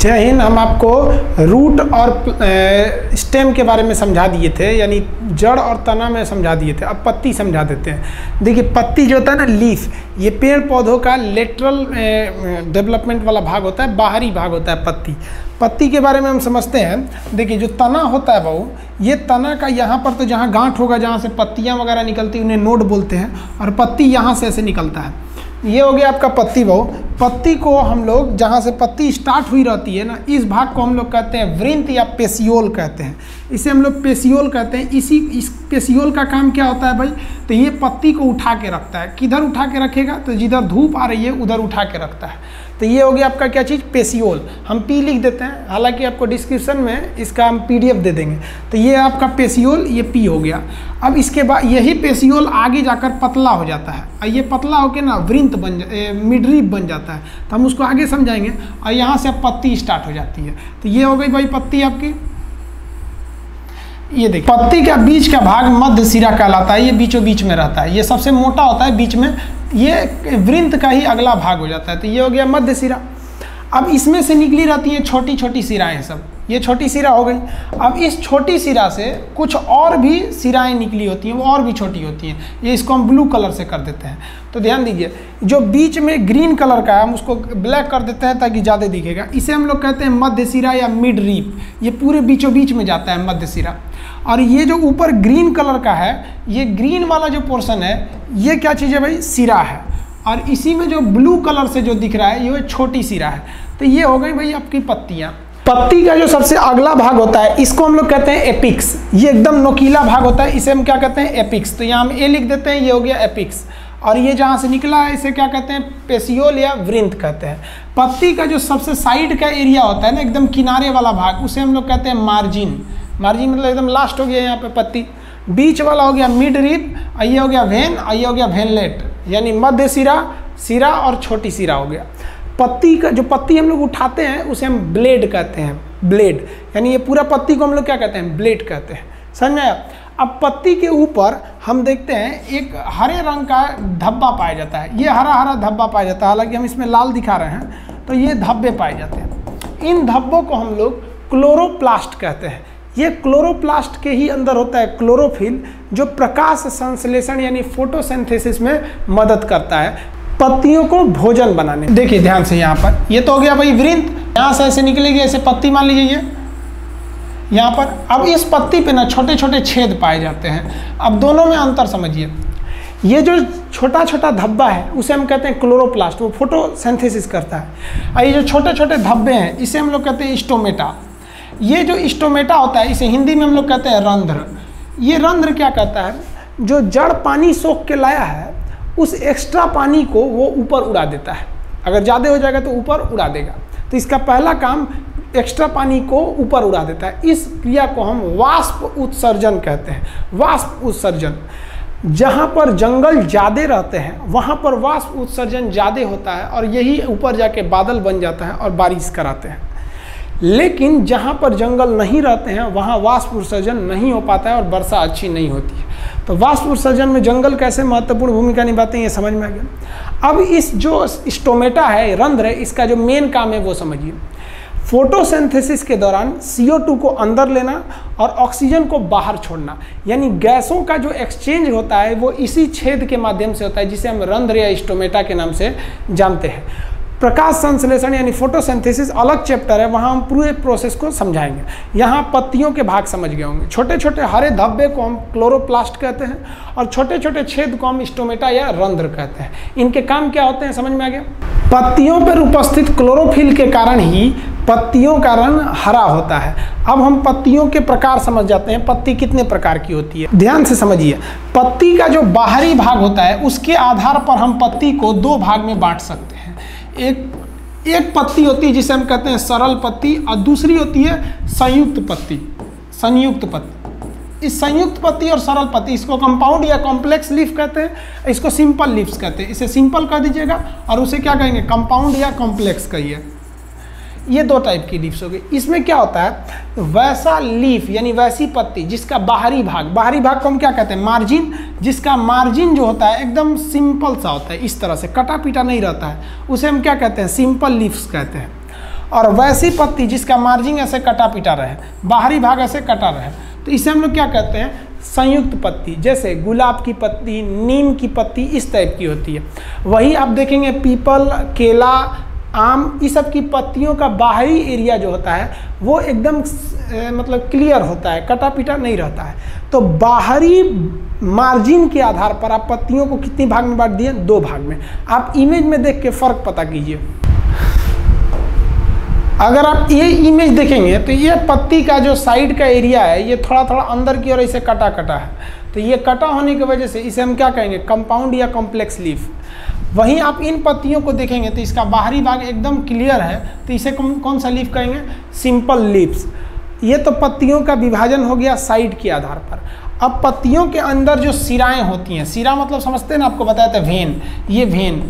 जय हिंद, हम आपको रूट और स्टेम के बारे में समझा दिए थे, यानी जड़ और तना में समझा दिए थे। अब पत्ती समझा देते हैं। देखिए, पत्ती जो होता है ना, लीफ, ये पेड़ पौधों का लेटरल डेवलपमेंट वाला भाग होता है, बाहरी भाग होता है पत्ती। पत्ती के बारे में हम समझते हैं। देखिए, जो तना होता है बहू ये तना का यहाँ पर तो जहाँ गांठ होगा, जहाँ से पत्तियाँ वगैरह निकलती उन्हें नोड बोलते हैं, और पत्ती यहाँ से ऐसे निकलता है। ये हो गया आपका पत्ती बहु। पत्ती को हम लोग जहाँ से पत्ती स्टार्ट हुई रहती है ना, इस भाग को हम लोग कहते हैं वृंत या पेशियोल कहते हैं। इसे हम लोग पेशियोल कहते हैं। इसी, इस पेशियोल का काम क्या होता है भाई? तो ये पत्ती को उठा के रखता है। किधर उठा के रखेगा? तो जिधर धूप आ रही है, उधर उठा के रखता है। तो ये हो गया आपका क्या चीज़? पेसियोल हम पी लिख देते हैं। हालाँकि आपको डिस्क्रिप्शन में इसका हम पीडीएफ दे देंगे। तो ये आपका पेसियोल ये पी हो गया। अब इसके बाद यही पेसियोल आगे जाकर पतला हो जाता है। और ये पतला होकर ना वृंत बन जा मिडरीप बन जाता है। तो हम उसको आगे समझाएँगे। और यहाँ से अब पत्ती स्टार्ट हो जाती है। तो ये हो गई भाई पत्ती आपकी। ये देखिए, पत्ती का बीच का भाग मध्य सिरा कहलाता है। ये बीचों बीच में रहता है। ये सबसे मोटा होता है बीच में ये वृंत का ही अगला भाग हो जाता है तो ये हो गया मध्य सिरा। अब इसमें से निकली रहती हैं छोटी छोटी सिराएँ सब। ये छोटी सिरा हो गई। अब इस छोटी सिरा से कुछ और भी सिराएँ निकली होती हैं, वो और भी छोटी होती हैं। ये इसको हम ब्लू कलर से कर देते हैं। तो ध्यान दीजिए, जो बीच में ग्रीन कलर का है, हम उसको ब्लैक कर देते हैं ताकि ज़्यादा दिखेगा। इसे हम लोग कहते हैं मध्य सिरा या मिड रीप। ये पूरे बीचों बीच में जाता है मध्य सिरा। और ये जो ऊपर ग्रीन कलर का है, ये ग्रीन वाला जो पोर्सन है, ये क्या चीज़ है भाई? सिरा है। और इसी में जो ब्लू कलर से जो दिख रहा है, ये छोटी सिरा है। तो ये हो गई भाई आपकी पत्तियाँ। पत्ती का जो सबसे अगला भाग होता है, इसको हम लोग कहते हैं एपिक्स। ये एकदम नोकीला भाग होता है, इसे हम क्या कहते हैं? एपिक्स। तो यहाँ हम ए लिख देते हैं, ये हो गया एपिक्स। और ये जहाँ से निकला है, इसे क्या कहते हैं? पेसियोल या वृंत कहते हैं। पत्ती का जो सबसे साइड का एरिया होता है ना, एकदम किनारे वाला भाग, उसे हम लोग कहते हैं मार्जिन। मार्जिन मतलब एकदम लास्ट हो गया यहाँ पे पत्ती। बीच वाला हो गया मिड रिप ये हो गया वेन ये हो गया वेनलेट, यानी मध्य सिरा सिरा और छोटी सिरा हो गया। पत्ती का, जो पत्ती हम लोग उठाते हैं, उसे हम ब्लेड कहते हैं, ब्लेड, यानी ये पूरा पत्ती को हम लोग क्या कहते हैं, ब्लेड कहते हैं। समझ में अब पत्ती के ऊपर हम देखते हैं, एक हरे रंग का धब्बा पाया जाता है। ये हरा हरा धब्बा पाया जाता है, हालाँकि हम इसमें लाल दिखा रहे हैं तो ये धब्बे पाए जाते हैं। इन धब्बों को हम लोग क्लोरोप्लास्ट कहते हैं। ये क्लोरोप्लास्ट के ही अंदर होता है क्लोरोफिल, जो प्रकाश संश्लेषण यानी फोटोसिंथेसिस में मदद करता है, पत्तियों को भोजन बनाने। देखिए ध्यान से यहाँ पर, ये तो हो गया भाई वृंत, यहाँ से ऐसे निकलेगी, ऐसे पत्ती मान लीजिए यहाँ पर, अब इस पत्ती पे ना छोटे छोटे छेद पाए जाते हैं। अब दोनों में अंतर समझिए। ये जो छोटा छोटा धब्बा है, उसे हम कहते हैं क्लोरोप्लास्ट, वो फोटोसिंथेसिस करता है। और ये जो छोटे छोटे धब्बे हैं, इसे हम लोग कहते हैं स्टोमेटा। ये जो स्टोमेटा होता है, इसे हिंदी में हम लोग कहते हैं रंध्र। ये रंध्र क्या कहता है? जो जड़ पानी सोख के लाया है, उस एक्स्ट्रा पानी को वो ऊपर उड़ा देता है। अगर ज़्यादा हो जाएगा तो ऊपर उड़ा देगा। तो इसका पहला काम एक्स्ट्रा पानी को ऊपर उड़ा देता है। इस क्रिया को हम वाष्प उत्सर्जन कहते हैं। वाष्प उत्सर्जन। जहाँ पर जंगल ज़्यादा रहते हैं, वहाँ पर वाष्प उत्सर्जन ज़्यादा होता है और यही ऊपर जाके बादल बन जाता है और बारिश कराते हैं। लेकिन जहाँ पर जंगल नहीं रहते हैं, वहाँ वाष्प उत्सर्जन नहीं हो पाता है और वर्षा अच्छी नहीं होती है। तो वाष्प उत्सर्जन में जंगल कैसे महत्वपूर्ण भूमिका निभाते हैं, ये समझ में आ गया? अब इस जो स्टोमेटा है, रंध्र है इसका जो मेन काम है वो समझिए। फोटोसिंथेसिस के दौरान CO2 को अंदर लेना और ऑक्सीजन को बाहर छोड़ना। यानी गैसों का जो एक्सचेंज होता है, वो इसी छेद के माध्यम से होता है, जिसे हम रंध्र या स्टोमेटा के नाम से जानते हैं। प्रकाश संश्लेषण यानी फोटोसिंथेसिस अलग चैप्टर है, वहाँ हम पूरे प्रोसेस को समझाएँगे। यहाँ पत्तियों के भाग समझ गए होंगे। छोटे छोटे हरे धब्बे को हम क्लोरोप्लास्ट कहते हैं और छोटे छोटे छेद को हम स्टोमेटा या रंध्र कहते हैं। इनके काम क्या होते हैं, समझ में आ गया? पत्तियों पर उपस्थित क्लोरोफिल के कारण ही पत्तियों का रंग हरा होता है। अब हम पत्तियों के प्रकार समझ जाते हैं, पत्ती कितने प्रकार की होती है। ध्यान से समझिए, पत्ती का जो बाहरी भाग होता है, उसके आधार पर हम पत्ती को दो भाग में बांट सकते हैं। एक एक पत्ती होती है जिसे हम कहते हैं सरल पत्ती और दूसरी होती है संयुक्त पत्ती संयुक्त पत्ती। इस संयुक्त पत्ती और सरल पत्ती, इसको कंपाउंड या कॉम्प्लेक्स लीफ कहते हैं, इसको सिंपल लीव्स कहते हैं। इसे सिंपल कर दीजिएगा और उसे क्या कहेंगे? कंपाउंड या कॉम्प्लेक्स कहिए। ये दो टाइप की लीव्स हो गई इसमें क्या होता है? वैसा लीफ यानी वैसी पत्ती जिसका बाहरी भाग बाहरी भाग को हम क्या कहते हैं? मार्जिन जिसका मार्जिन जो होता है एकदम सिंपल सा होता है, इस तरह से कटा पीटा नहीं रहता है। उसे हम क्या कहते हैं? सिंपल लीव्स कहते हैं। और वैसी पत्ती जिसका मार्जिन ऐसे कटा पीटा रहे, बाहरी भाग ऐसे कटा रहे तो इसे हम लोग क्या कहते हैं? संयुक्त पत्ती, जैसे गुलाब की पत्ती, नीम की पत्ती, इस टाइप की होती है। वही आप देखेंगे, पीपल, केला आम इस सब की पत्तियों का बाहरी एरिया जो होता है, वो एकदम मतलब क्लियर होता है कटा पिटा नहीं रहता है। तो बाहरी मार्जिन के आधार पर आप पत्तियों को कितनी भाग में बांट दिए? दो भाग में। आप इमेज में देख के फ़र्क पता कीजिए। अगर आप ये इमेज देखेंगे तो ये पत्ती का जो साइड का एरिया है, ये थोड़ा थोड़ा अंदर की ओर इसे कटा कटा है। तो ये कटा होने की वजह से इसे हम क्या कहेंगे? कंपाउंड या कॉम्प्लेक्स लीफ वहीं आप इन पत्तियों को देखेंगे तो इसका बाहरी भाग एकदम क्लियर है तो इसे कौन सा लीफ कहेंगे? सिंपल लीव्स ये तो पत्तियों का विभाजन हो गया साइड के आधार पर. अब पत्तियों के अंदर जो सिराएँ होती हैं, सिरा मतलब समझते हैं ना आपको बताया था वेन ये वेन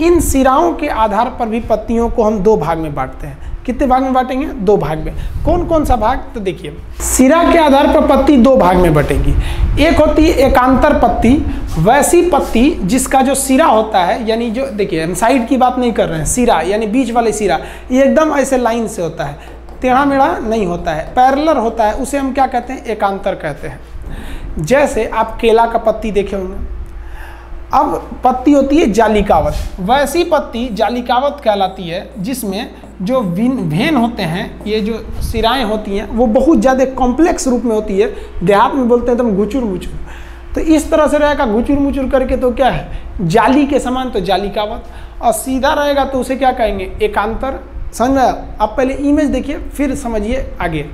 इन सिराओं के आधार पर भी पत्तियों को हम दो भाग में बांटते हैं. कितने भाग में बांटेंगे? दो भाग में। कौन कौन सा भाग? तो देखिए, सिरा के आधार पर पत्ती दो भाग में बटेगी। एक होती है एकांतर पत्ती, वैसी पत्ती जिसका जो सिरा होता है, यानी जो, देखिए, हम साइड की बात नहीं कर रहे हैं, सिरा, यानी बीच वाले सिरा, ये एकदम ऐसे लाइन से होता है। टेढ़ा मेढ़ा नहीं होता है पैरलर होता है, उसे हम क्या कहते हैं? एकांतर कहते हैं। जैसे आप केला का पत्ती देखे होंगे। अब पत्ती होती है जालिकावत। वैसी पत्ती जालिकावत कहलाती है, जिसमें जो विन भेन होते हैं, ये जो सिराएँ होती हैं, वो बहुत ज़्यादा कॉम्प्लेक्स रूप में होती है। देहात में बोलते हैं एकदम गुचुर मुचुर तो इस तरह से रहेगा गुचुर मुचुर करके तो क्या है? जाली के समान तो जालिकावत। और सीधा रहेगा तो उसे क्या कहेंगे? एकांतर। समझ आप पहले इमेज देखिए, फिर समझिए आगे।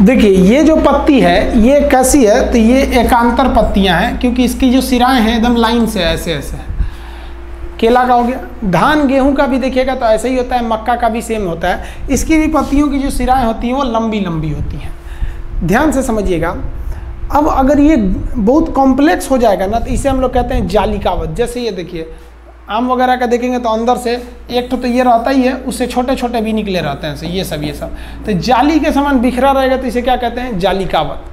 देखिए, ये जो पत्ती है, ये कैसी है? तो ये एकांतर पत्तियाँ हैं, क्योंकि इसकी जो सिराएँ हैं एकदम लाइन से ऐसे ऐसे केला का हो गया। धान, गेहूँ का भी देखिएगा तो ऐसे ही होता है, मक्का का भी सेम होता है। इसकी भी पत्तियों की जो सिराएँ होती हैं, वो लंबी लंबी होती हैं। ध्यान से समझिएगा। अब अगर ये बहुत कॉम्प्लेक्स हो जाएगा ना तो इसे हम लोग कहते हैं जालिकावत जैसे ये देखिए आम वगैरह का देखेंगे तो अंदर से एक तो, तो ये रहता ही है उससे छोटे छोटे भी निकले रहते हैं ये सब ये सब। तो जाली के समान बिखरा रहेगा तो इसे क्या कहते हैं? जाली कावत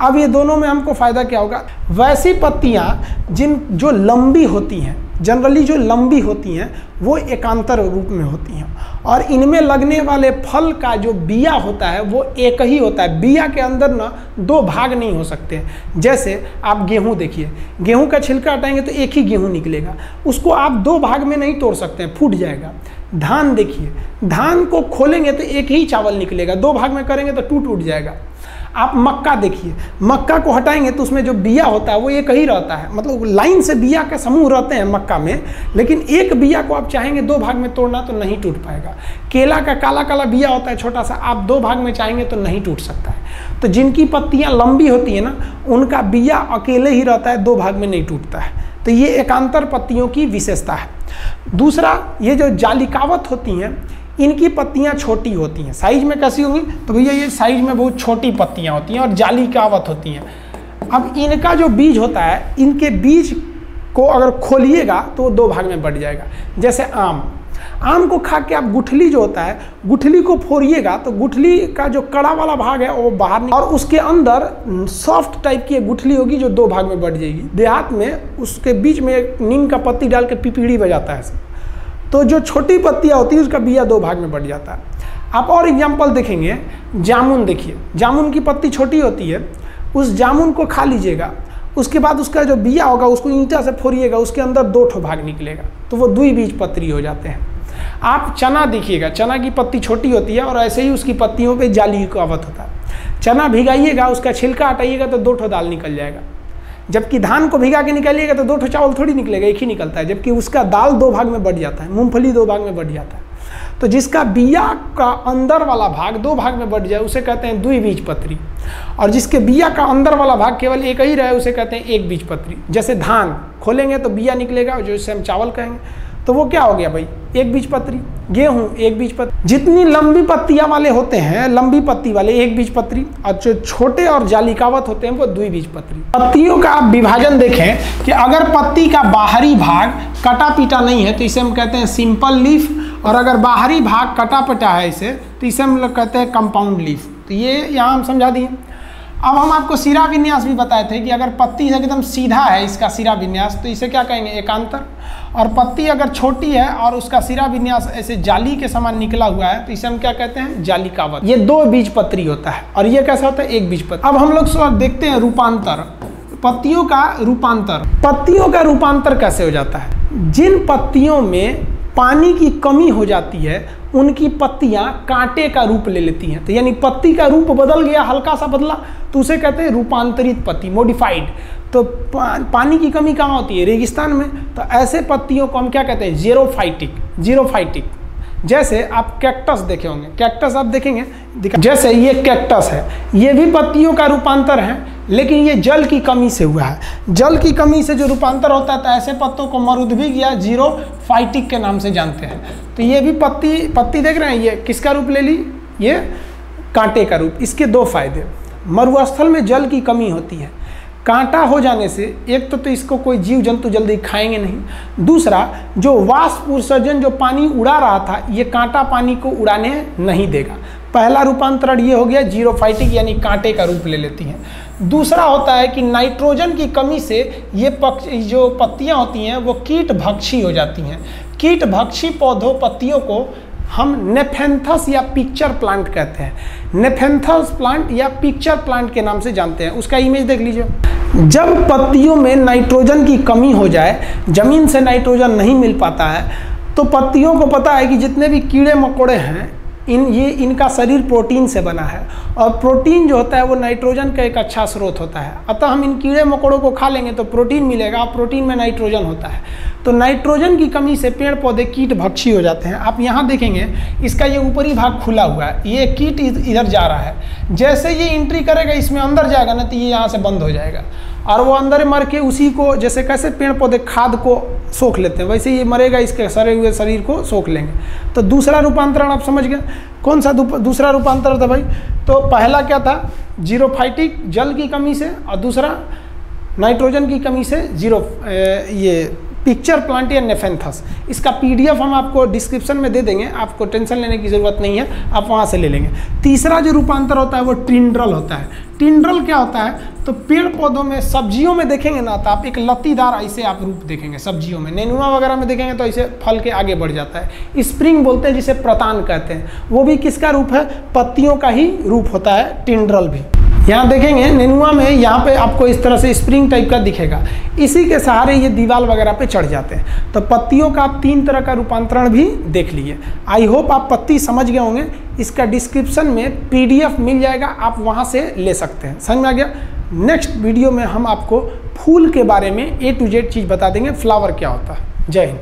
अब ये दोनों में हमको फ़ायदा क्या होगा? वैसी पत्तियाँ जिन जो लंबी होती हैं जनरली जो लंबी होती हैं, वो एकांतर रूप में होती हैं। और इनमें लगने वाले फल का जो बिया होता है, वो एक ही होता है। बिया के अंदर ना दो भाग नहीं हो सकते। जैसे आप गेहूँ देखिए, गेहूँ का छिलका हटाएँगे तो एक ही गेहूँ निकलेगा। उसको आप दो भाग में नहीं तोड़ सकते हैं, फूट जाएगा। धान देखिए, धान को खोलेंगे तो एक ही चावल निकलेगा। दो भाग में करेंगे तो टूट उट जाएगा। आप मक्का देखिए। मक्का को हटाएँगे तो उसमें जो बिया होता है, वो एक ही रहता है। मतलब लाइन से बिया के समूह रहते हैं मक्का में, लेकिन एक बिया को आप चाहेंगे दो भाग में तोड़ना तो नहीं टूट पाएगा। केला का काला काला बिया होता है छोटा सा आप दो भाग में चाहेंगे तो नहीं टूट सकता है। तो जिनकी पत्तियाँ लंबी होती है ना, उनका बिया अकेले ही रहता है, दो भाग में नहीं टूटता है। तो ये एकांतर पत्तियों की विशेषता है। दूसरा, ये जो जालिकावत होती हैं इनकी पत्तियाँ छोटी होती हैं। साइज़ में कैसी होंगी तो भैया ये साइज़ में बहुत छोटी पत्तियाँ होती हैं और जाली कावत होती हैं। अब इनका जो बीज होता है, इनके बीज को अगर खोलिएगा तो वो दो भाग में बढ़ जाएगा। जैसे आम। आम को खा के आप गुठली जो होता है, गुठली को फोड़िएगा तो गुठली का जो कड़ा वाला भाग है, वो बाहर और उसके अंदर सॉफ्ट टाइप की एक गुठली होगी, जो दो भाग में बढ़ जाएगी। देहात में उसके बीच में नीम का पत्ती डाल के पिपीड़ी बजाता है। तो जो छोटी पत्तियाँ होती है, उसका बिया दो भाग में बढ़ जाता है। आप और एग्ज़ाम्पल देखेंगे, जामुन देखिए। जामुन की पत्ती छोटी होती है, उस जामुन को खा लीजिएगा। उसके बाद उसका जो बिया होगा, उसको ईंटा से फोड़िएगा उसके अंदर दो ठो भाग निकलेगा। तो वो दुई बीज पत्री हो जाते हैं। आप चना देखिएगा, चना की पत्ती छोटी होती है और ऐसे ही उसकी पत्तियों पे जाली का अवत होता है। चना भिगाइएगा, उसका छिलका हटाइएगा तो दो ठो दाल निकल जाएगा। जबकि धान को भिगा के निकालिएगा तो दो ठो चावल थोड़ी निकलेगा, एक ही निकलता है, जबकि उसका दाल दो भाग में बढ़ जाता है, मूंगफली दो भाग में बढ़ जाता है। तो जिसका बिया का अंदर वाला भाग दो भाग में बढ़ जाए, उसे कहते हैं दुई बीज पत्री और जिसके बिया का अंदर वाला भाग केवल एक ही रहे, उसे कहते हैं एक बीज पत्री जैसे धान खोलेंगे तो बिया निकलेगा, जो इसे हम चावल कहेंगे। तो वो क्या हो गया भाई? एक बीज पत्री। गेहूँ, एक बीज पत्री जितनी लंबी पत्तियाँ वाले होते हैं, लंबी पत्ती वाले एक बीज पत्री, और जो छोटे और जालिकावत होते हैं, वो दुई बीज पत्री। पत्तियों का आप विभाजन देखें कि अगर पत्ती का बाहरी भाग कटा पीटा नहीं है तो इसे हम कहते हैं सिंपल लीफ और अगर बाहरी भाग कटा पटा है इसे तो इसे हम लोग कहते हैं कंपाउंड लीफ तो ये यहाँ हम समझा दिए। अब हम आपको सिरा विन्यास भी बताए थे कि अगर पत्ती एकदम सीधा है इसका सिरा विन्यास तो इसे क्या कहेंगे? एकांतर। और पत्ती अगर छोटी है और उसका सिरा विन्यास ऐसे जाली के समान निकला हुआ है तो इसे हम क्या कहते हैं? जालिकावत। ये दो बीज पत्री होता है और ये कैसा होता है? एक बीज पत्री अब हम लोग देखते हैं रूपांतर। पत्तियों का रूपांतर। पत्तियों का रूपांतर कैसे हो जाता है? जिन पत्तियों में पानी की कमी हो जाती है उनकी पत्तियाँ कांटे का रूप ले लेती हैं। तो यानी पत्ती का रूप बदल गया हल्का सा बदला तो उसे कहते हैं रूपांतरित पत्ती मोडिफाइड तो पा, पानी की कमी कहाँ होती है? रेगिस्तान में। तो ऐसे पत्तियों को हम क्या कहते हैं? जीरोफाइटिक जीरोफाइटिक जैसे आप कैक्टस देखे होंगे। कैक्टस आप देखेंगे? जैसे ये कैक्टस है ये भी पत्तियों का रूपांतर है। लेकिन ये जल की कमी से हुआ है। जल की कमी से जो रूपांतर होता है तो ऐसे पत्तों को मरुद्भिक या ज़ीरो फाइटिक के नाम से जानते हैं। तो ये भी पत्ती पत्ती देख रहे हैं ये किसका रूप ले ली? ये कांटे का रूप। इसके दो फ़ायदे। मरुस्थल में जल की कमी होती है। कांटा हो जाने से एक तो, तो इसको कोई जीव जंतु जल्दी खाएँगे नहीं। दूसरा जो वाष्प उत्सर्जन जो पानी उड़ा रहा था ये कांटा पानी को उड़ाने नहीं देगा। पहला रूपांतरण ये हो गया जीरोफाइटिक यानी कांटे का रूप ले लेती हैं। दूसरा होता है कि नाइट्रोजन की कमी से ये पक्ष जो पत्तियाँ होती हैं, वो कीट भक्षी हो जाती हैं। कीट भक्षी पौधों, पत्तियों को हम नेफेंथस या पिक्चर प्लांट कहते हैं। नेफेंथस प्लांट या पिक्चर प्लांट के नाम से जानते हैं। उसका इमेज देख लीजिए। जब पत्तियों में नाइट्रोजन की कमी हो जाए, ज़मीन से नाइट्रोजन नहीं मिल पाता है तो पत्तियों को पता है कि जितने भी कीड़े मकोड़े हैं इन, ये इनका शरीर प्रोटीन से बना है। और प्रोटीन जो होता है, वो नाइट्रोजन का एक अच्छा स्रोत होता है। अतः हम इन कीड़े मकोड़ों को खा लेंगे तो प्रोटीन मिलेगा, और प्रोटीन में नाइट्रोजन होता है। तो नाइट्रोजन की कमी से पेड़ पौधे कीट भक्षी हो जाते हैं। आप यहाँ देखेंगे, इसका ये ऊपरी भाग खुला हुआ है। ये कीट इधर जा रहा है। जैसे ये एंट्री करेगा, इसमें अंदर जाएगा ना तो ये यहाँ से बंद हो जाएगा। और वो अंदर मर के उसी को, जैसे कैसे पेड़ पौधे खाद को सोख लेते हैं, वैसे ये मरेगा, इसके सरे हुए शरीर को सोख लेंगे। तो दूसरा रूपांतरण आप समझ गए। कौन सा दूसरा रूपांतरण था भाई? तो पहला क्या था? जीरोफाइटिक जल की कमी से और दूसरा नाइट्रोजन की कमी से ज़ीरो ए, ये पिक्चर प्लांट या नेफेंथस इसका पीडीएफ हम आपको डिस्क्रिप्शन में दे देंगे। आपको टेंशन लेने की ज़रूरत नहीं है। आप वहाँ से ले लेंगे। तीसरा जो रूपांतर होता है वो टिंड्रल होता है। टिंड्रल क्या होता है? तो पेड़ पौधों में, सब्जियों में देखेंगे ना तो आप एक लत्तीदार ऐसे आप रूप देखेंगे सब्जियों में। नेनुआ वगैरह में देखेंगे तो ऐसे फल के आगे बढ़ जाता है। स्प्रिंग बोलते हैं जिसे प्रतान कहते हैं। वो भी किसका रूप है? पत्तियों का ही रूप होता है। टिंड्रल भी। यहाँ देखेंगे, नेनुआ में यहाँ पे आपको इस तरह से स्प्रिंग टाइप का दिखेगा। इसी के सहारे ये दीवार वगैरह पे चढ़ जाते हैं। तो पत्तियों का आप तीन तरह का रूपांतरण भी देख लीजिए। आई होप आप पत्ती समझ गए होंगे। इसका डिस्क्रिप्शन में पीडीएफ मिल जाएगा, आप वहाँ से ले सकते हैं। समझ में आ गया? नेक्स्ट वीडियो में हम आपको फूल के बारे में ए टू जेड चीज़ बता देंगे। फ्लावर क्या होता है? जय हिंद।